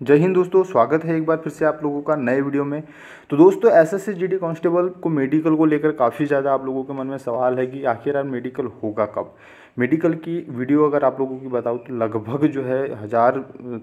जय हिंद दोस्तों, स्वागत है एक बार फिर से आप लोगों का नए वीडियो में। तो दोस्तों एस एस सी कांस्टेबल को मेडिकल को लेकर काफ़ी ज़्यादा आप लोगों के मन में सवाल है कि आखिर यार मेडिकल होगा कब? मेडिकल की वीडियो अगर आप लोगों की बताऊँ तो लगभग जो है हज़ार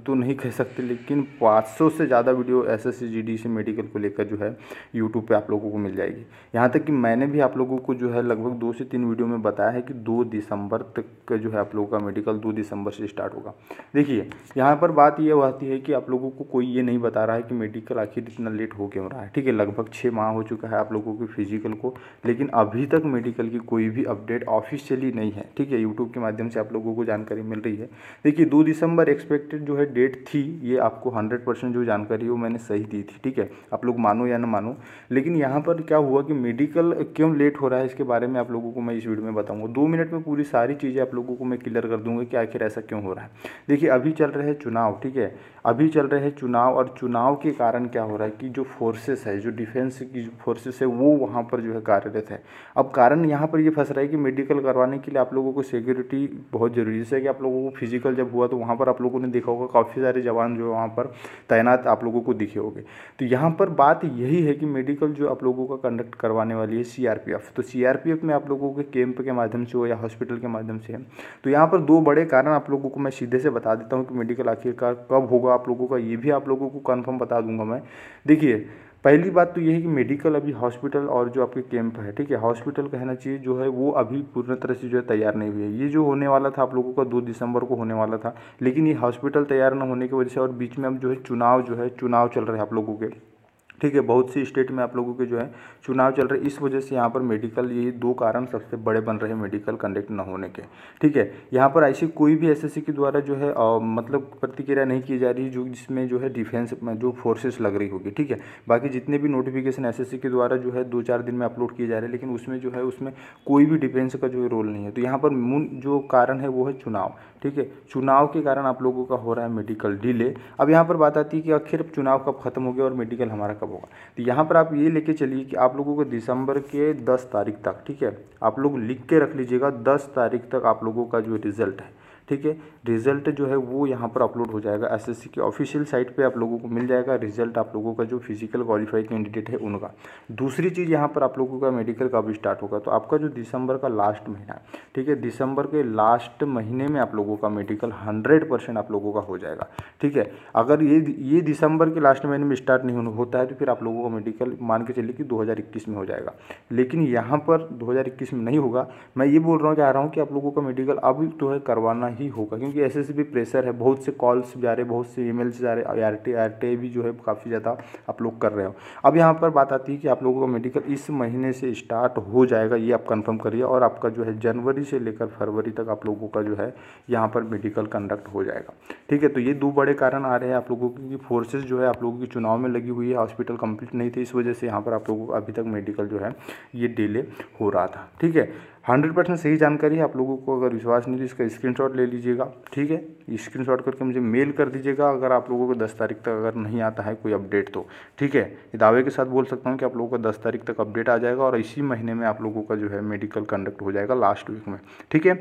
तो नहीं कह सकते, लेकिन 500 से ज़्यादा video S S C medical को लेकर जो है यूट्यूब पे आप लोगों को मिल जाएगी। यहाँ तक कि मैंने भी आप लोगों को जो है लगभग दो से तीन वीडियो में बताया है कि दो दिसंबर तक का जो है आप लोगों का मेडिकल दो दिसंबर से स्टार्ट होगा। देखिए, यहाँ पर बात यह होती है कि आप लोगों को कोई ये नहीं बता रहा है कि मेडिकल आखिर इतना लेट हो क्यों रहा है। ठीक है, लगभग छः माह हो चुका है आप लोगों के फ़िज़िकल को, लेकिन अभी तक मेडिकल की कोई भी अपडेट ऑफिशियली नहीं है। ठीक है यूट्यूब के माध्यम से आप लोगों को जानकारी मिल रही है। देखिए, दो दिसंबर एक्सपेक्टेड जो है डेट थी, ये आपको हंड्रेड परसेंट जो जानकारी वो मैंने सही दी थी, ठीक है? आप लोग मानो या ना मानो। लेकिन यहाँ पर क्या हुआ कि मेडिकल क्यों लेट हो रहा है, इसके बारे में आप लोगों को मैं इस वीडियो में बताऊँगा। दो मिनट में पूरी सारी चीज़ें आप लोगों को मैं क्लियर कर दूँगा कि आखिर ऐसा क्यों हो रहा है। देखिए, अभी चल रहे हैं चुनाव, ठीक है? अभी चल रहे हैं चुनाव और चुनाव के कारण क्या हो रहा है कि जो फोर्सेस है, जो डिफेंस की जो फोर्सेस है, वो वहाँ पर जो है कार्यरत है। अब कारण यहाँ पर ये फंस रहा है कि मेडिकल करवाने के लिए आप लोगों को सिक्योरिटी बहुत ज़रूरी है। कि आप लोगों को फ़िज़िकल जब हुआ तो वहाँ पर आप लोगों ने देखा होगा, काफ़ी सारे जवान जो वहाँ पर तैनात आप लोगों को दिखे होंगे। तो यहाँ पर बात यही है कि मेडिकल जो आप लोगों का कंडक्ट करवाने वाली है सीआरपीएफ तो सीआरपीएफ में आप लोगों के कैंप के माध्यम से हो या हॉस्पिटल के माध्यम से है। तो यहाँ पर दो बड़े कारण आप लोगों को मैं सीधे से बता देता हूँ कि मेडिकल आखिरकार कब होगा आप लोगों का, ये भी आप लोगों को कन्फर्म बता दूँगा मैं। देखिए पहली बात तो यह है कि मेडिकल अभी हॉस्पिटल और जो आपके कैंप है, ठीक है? हॉस्पिटल कहना चाहिए, जो है वो अभी पूर्ण तरह से जो है तैयार नहीं हुई है। ये जो होने वाला था आप लोगों का दो दिसंबर को होने वाला था, लेकिन ये हॉस्पिटल तैयार न होने की वजह से और बीच में अब जो है चुनाव जो है, चुनाव चल रहे हैं आप लोगों के। ठीक है बहुत सी स्टेट में आप लोगों के जो है चुनाव चल रहे इस वजह से यहाँ पर मेडिकल ये दो कारण सबसे बड़े बन रहे हैं मेडिकल कंडक्ट न होने के। ठीक है यहाँ पर ऐसी कोई भी एसएससी के द्वारा जो है आ, मतलब प्रतिक्रिया नहीं की जा रही जो जिसमें जो है डिफेंस जो फोर्सेस लग रही होगी। ठीक है बाकी जितने भी नोटिफिकेशन एसएससी के द्वारा जो है दो चार दिन में अपलोड किए जा रहे हैं लेकिन उसमें जो है उसमें कोई भी डिफेंस का जो रोल नहीं है। तो यहाँ पर मूल जो कारण है वो है चुनाव। ठीक है चुनाव के कारण आप लोगों का हो रहा है मेडिकल डिले अब यहाँ पर बात आती है कि आखिर चुनाव कब खत्म हो गया और मेडिकल हमारा कब होगा? तो यहाँ पर आप ये लेके चलिए कि आप लोगों को दिसंबर के दस तारीख तक, ठीक है? आप लोग लिख के रख लीजिएगा, दस तारीख तक आप लोगों का जो रिज़ल्ट है, ठीक है? रिज़ल्ट जो है वो यहाँ पर अपलोड हो जाएगा एसएससी की ऑफिशियल साइट पे आप लोगों को मिल जाएगा, रिज़ल्ट आप लोगों का जो फ़िज़िकल क्वालिफाइड कैंडिडेट है उनका। दूसरी चीज़ यहाँ पर आप लोगों का मेडिकल कब स्टार्ट होगा तो आपका जो दिसंबर का लास्ट महीना है ठीक है, दिसंबर के लास्ट महीने में आप लोगों का मेडिकल हंड्रेड परसेंट आप लोगों का हो जाएगा। ठीक है, अगर ये ये दिसंबर के लास्ट महीने में स्टार्ट नहीं होता है तो फिर आप लोगों का मेडिकल मान के चलिए कि दो हज़ार इक्कीस में हो जाएगा। लेकिन यहाँ पर दो हज़ार इक्कीस में नहीं होगा। मैं ये बोल रहा हूँ चाह रहा हूँ कि आप लोगों का मेडिकल अब जो है करवाना ही होगा, क्योंकि ऐसे ऐसे भी प्रेशर है, बहुत से कॉल्स जा रहे बहुत से ईमेल्स जा रहे आर टी आर टी भी जो है काफ़ी ज़्यादा आप लोग कर रहे हो। अब यहाँ पर बात आती है कि आप लोगों का मेडिकल इस महीने से स्टार्ट हो जाएगा, ये आप कंफर्म करिए और आपका जो है जनवरी से लेकर फरवरी तक आप लोगों का जो है यहाँ पर मेडिकल कंडक्ट हो जाएगा। ठीक है तो ये दो बड़े कारण आ रहे हैं आप लोगों की फोर्सेज जो है आप लोगों की चुनाव में लगी हुई है हॉस्पिटल कंप्लीट नहीं थे इस वजह से यहाँ पर आप लोगों को अभी तक मेडिकल जो है ये डिले हो रहा था। ठीक है हंड्रेड परसेंट सही जानकारी है। आप लोगों को अगर विश्वास नहीं तो इसका स्क्रीनशॉट ले लीजिएगा, ठीक है? स्क्रीनशॉट करके मुझे मेल कर दीजिएगा, अगर आप लोगों को दस तारीख तक अगर नहीं आता है कोई अपडेट तो ठीक है? दावे के साथ बोल सकता हूँ कि आप लोगों का दस तारीख तक अपडेट आ जाएगा और इसी महीने में आप लोगों का जो है मेडिकल कंडक्ट हो जाएगा लास्ट वीक में, ठीक है?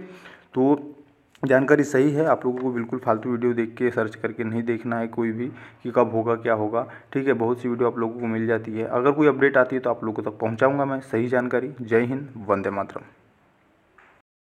तो जानकारी सही है। आप लोगों को बिल्कुल फालतू वीडियो देख के सर्च करके नहीं देखना है कोई भी कि कब होगा, क्या होगा, ठीक है? बहुत सी वीडियो आप लोगों को मिल जाती है। अगर कोई अपडेट आती है तो आप लोगों तक पहुंचाऊँगा मैं। सही जानकारी। जय हिंद, वंदे मातरम।